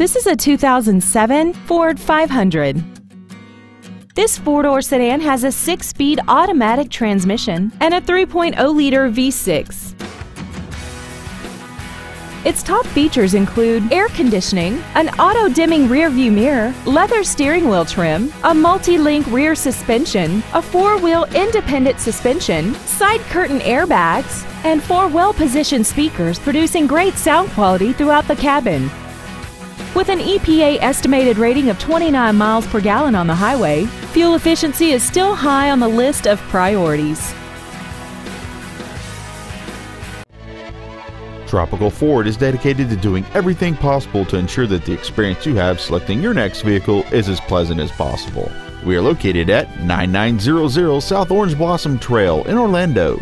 This is a 2007 Ford 500. This four-door sedan has a six-speed automatic transmission and a 3.0-liter V6. Its top features include air conditioning, an auto-dimming rear-view mirror, leather steering wheel trim, a multi-link rear suspension, a four-wheel independent suspension, side curtain airbags, and four well-positioned speakers producing great sound quality throughout the cabin. With an EPA estimated rating of 29 miles per gallon on the highway, fuel efficiency is still high on the list of priorities. Tropical Ford is dedicated to doing everything possible to ensure that the experience you have selecting your next vehicle is as pleasant as possible. We are located at 9900 South Orange Blossom Trail in Orlando.